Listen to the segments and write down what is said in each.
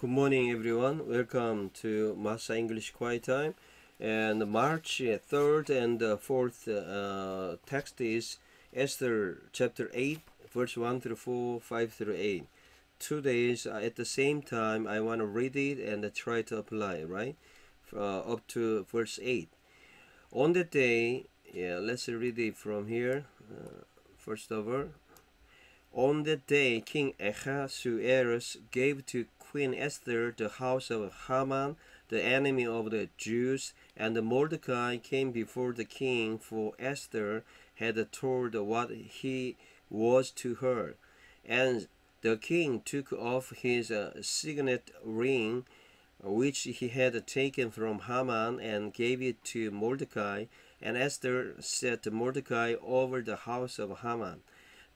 Good morning, everyone. Welcome to Massa English Quiet Time. And March 3rd and 4th uh, text is Esther chapter 8, verse 1 through 4, 5 through 8. Two days uh, at the same time, I want to read it and try to apply, right? Uh, up to verse 8. On that day, yeah, let's read it from here. Uh, first of all, on that day, King Ahasuerus gave to Queen Esther the house of Haman, the enemy of the Jews, and Mordecai came before the king, for Esther had told what he was to her. And the king took off his uh, signet ring, which he had taken from Haman, and gave it to Mordecai. And Esther set Mordecai over the house of Haman.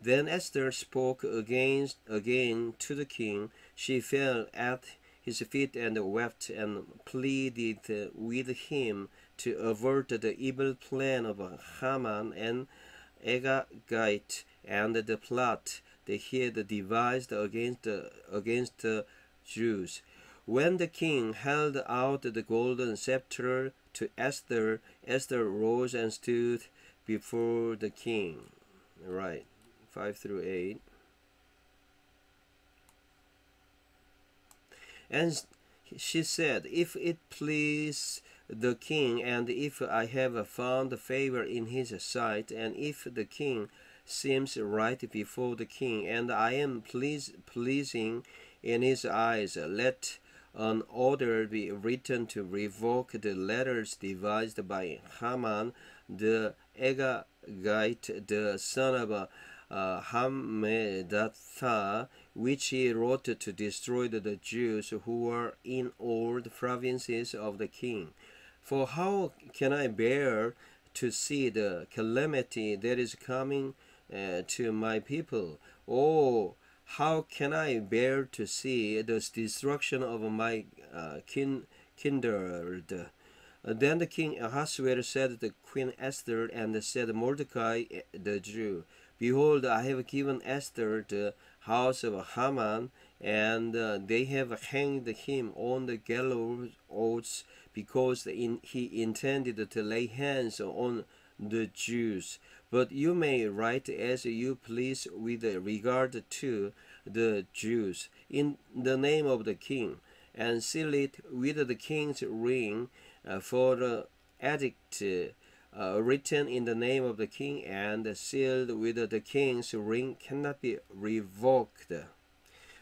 Then Esther spoke against, again to the king. She fell at his feet and wept and pleaded with him to avert the evil plan of Haman and Agagite and the plot that he had devised against against the Jews. When the king held out the golden scepter to Esther, Esther rose and stood before the king. Right. 5 through 8. And she said, If it please the king, and if I have found favor in his sight, and if the king seems right before the king, and I am please, pleasing in his eyes, let an order be written to revoke the letters devised by Haman the Agagite, the son of Hammedatha, which he wrote to destroy the Jews who were in all the provinces of the king. For how can I bear to see the calamity that is coming uh, to my people? Oh, how can I bear to see the destruction of my uh, kin kindred? Then the king Ahasuerus said to Queen Esther and said Mordecai the Jew, Behold, I have given Esther the house of Haman, and uh, they have hanged him on the gallows because in, he intended to lay hands on the Jews. But you may write as you please with regard to the Jews in the name of the king, and seal it with the king's ring uh, for the edict uh, written in the name of the king and sealed with the king's ring cannot be revoked.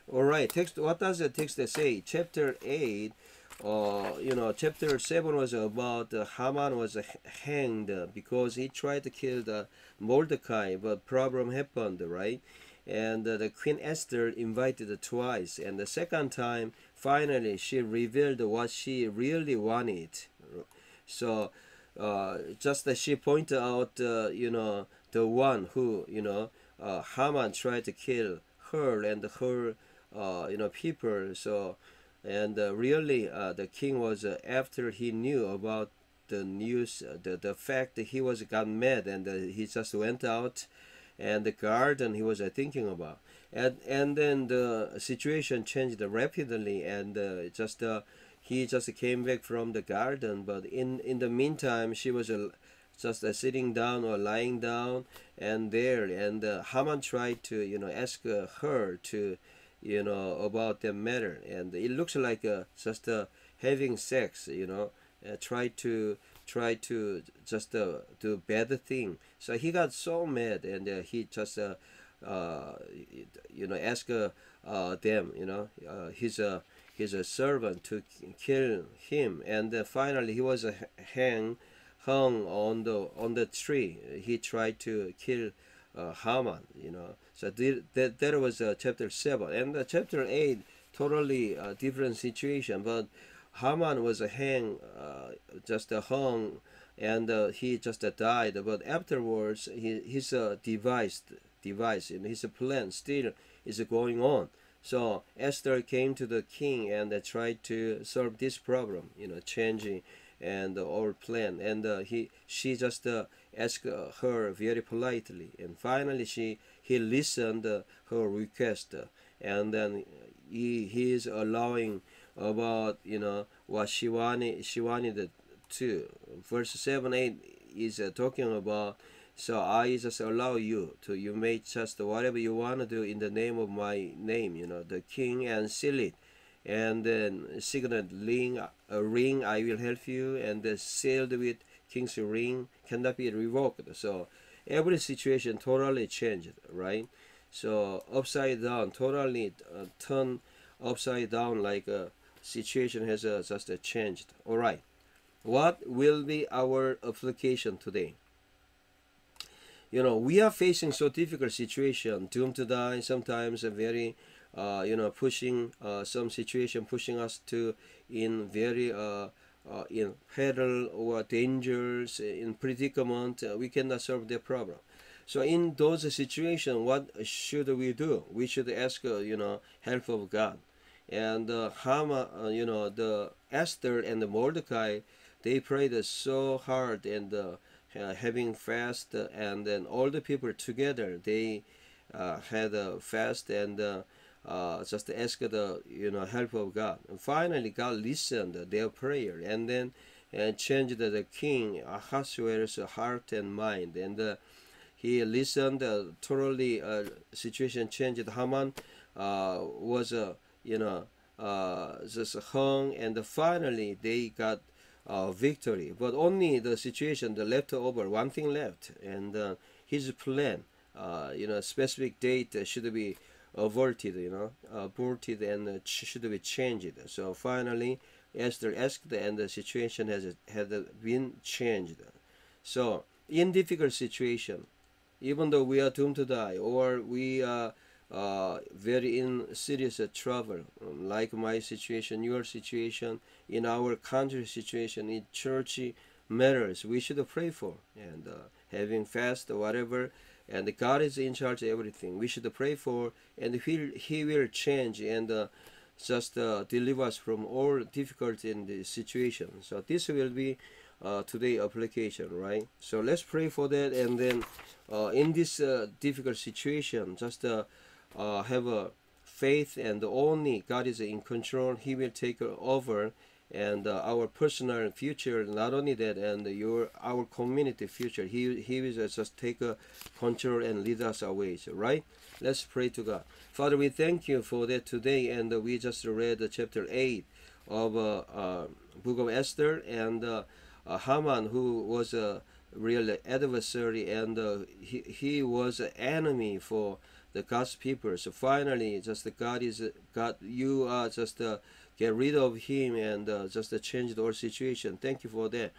All right, text. What does the text say? Chapter eight. Uh, you know, chapter seven was about uh, Haman was hanged because he tried to kill the Mordecai, but problem happened, right? And uh, the Queen Esther invited twice, and the second time, finally, she revealed what she really wanted. So uh, just as she pointed out, uh, you know, the one who, you know, uh, Haman tried to kill her and her, uh, you know, people. So, and uh, really, the king was after he knew about the news, the the fact that he was got mad and he just went out, and the garden he was thinking about, and and then the situation changed rapidly, and just he just came back from the garden but in in the meantime she was just uh, sitting down or lying down and there and uh, Haman tried to you know ask uh, her to you know about the matter and it looks like uh, just uh, having sex you know uh, try to try to just do bad thing. So he got so mad and he just you know ask them you know his his uh, servant to kill him. And uh, finally he was uh, hang hung on the on the tree. He tried to kill uh, Haman you know. So th- that that was uh, chapter 7 and uh, chapter 8 totally uh, different situation. But Haman was a hang uh, just hung and uh, he just uh, died. But afterwards he, his uh, device device and his plan still is going on so Esther came to the king and uh, tried to solve this problem, you know, changing and our plan. And uh, he, she just uh, asked her very politely, and finally she he listened her request, and then he, he is allowing about you know what she wanted she wanted to. Verse 7 8 is uh, talking about so i just allow you to you may just whatever you want to do in the name of my name you know the king and seal it. And then signet ring a ring i will help you and the sealed with king's ring cannot be revoked. So every situation totally changed right? So upside down totally uh, turn upside down like a situation has uh, just uh, changed. All right what will be our application today you know we are facing so difficult situation doomed to die sometimes a very uh, you know pushing uh, some situation pushing us to in very uh, uh, in peril or dangers in predicament uh, we cannot solve their problem. So in those situations what should we do? We should ask uh, you know help of god. And uh, Hama, you know the Esther and the Mordecai they prayed so hard and uh, having fast uh, and then all the people together they uh, had a fast and uh, uh, just ask the uh, you know help of God. And finally, God listened their prayer and then and changed the king Ahasuerus' heart and mind. And he listened totally. situation changed. Haman was you know just hung, and finally they got uh, victory. But only the situation, the leftover, one thing left, and uh, his plan, uh, you know, specific date should be averted, you know, aborted and should be changed. So finally, Esther asked, and the situation has had been changed. So in difficult situation, even though we are doomed to die, or we are uh, very in serious uh, trouble, um, like my situation, your situation, in our country situation, in church matters, we should pray for and uh, having fast or whatever. And God is in charge of everything. We should pray for, and He He will change and uh, just uh, deliver us from all difficulty in the situation. So this will be uh, today application, right? So let's pray for that, and then uh, in this uh, difficult situation, just uh, uh, have a faith and only God is in control. He will take over and uh, our personal future. Not only that, and your our community future. He He will just take a control and lead us away. So, right? Let's pray to God. Father, we thank you for that today, and uh, we just read chapter eight of uh, uh, Book of Esther, and uh, Haman, who was a real adversary, and he he was an enemy for the God's people. So finally, just God is God. You are just uh, get rid of him and uh, just uh, change the whole situation. Thank you for that.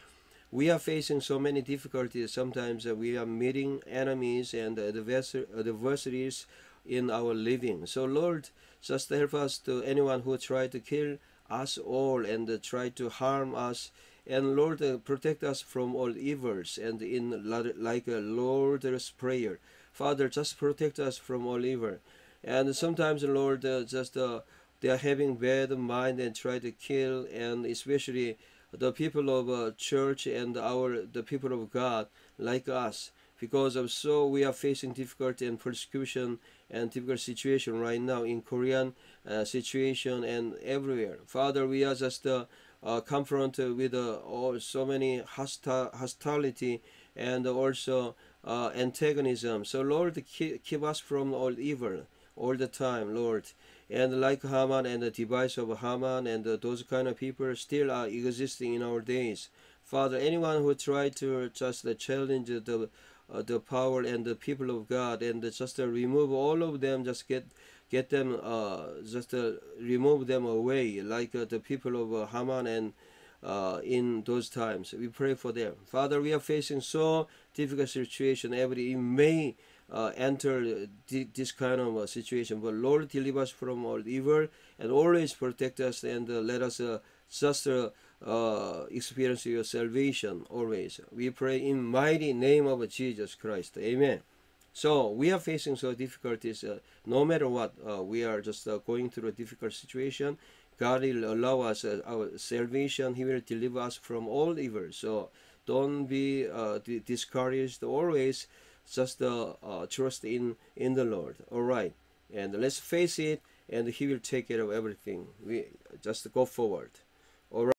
We are facing so many difficulties. Sometimes uh, we are meeting enemies and adversaries in our living. So Lord, just help us to anyone who try to kill us all and uh, try to harm us. And Lord, uh, protect us from all evils. And in like a Lord's prayer, Father, just protect us from all evil. And sometimes, Lord, uh, just uh, they are having bad mind and try to kill, and especially the people of uh, church and our the people of God like us. Because of so we are facing difficulty and persecution and difficult situation right now in Korean uh, situation and everywhere. Father, we are just uh, uh, confronted with all, so many hostil hostility and also uh, antagonism. So, Lord, keep, keep us from all evil all the time, Lord. And like Haman and the device of Haman and those kind of people still are existing in our days. Father, anyone who tried to just challenge the uh, the power and the people of God and just remove all of them, just get get them, uh, just uh, remove them away, like uh, the people of uh, Haman and uh, in those times. We pray for them. Father, we are facing so difficult situation. Every may uh, enter this kind of uh, situation, but Lord, deliver us from all evil and always protect us and uh, let us uh, just uh, experience your salvation always. We pray in mighty name of Jesus Christ. Amen. So we are facing so difficulties. no matter what, we are just going through a difficult situation. God will allow us uh, our salvation. He will deliver us from all evil. So don't be uh, discouraged. Always just uh, uh, trust in in the Lord. All right, and let's face it and He will take care of everything. We just go forward.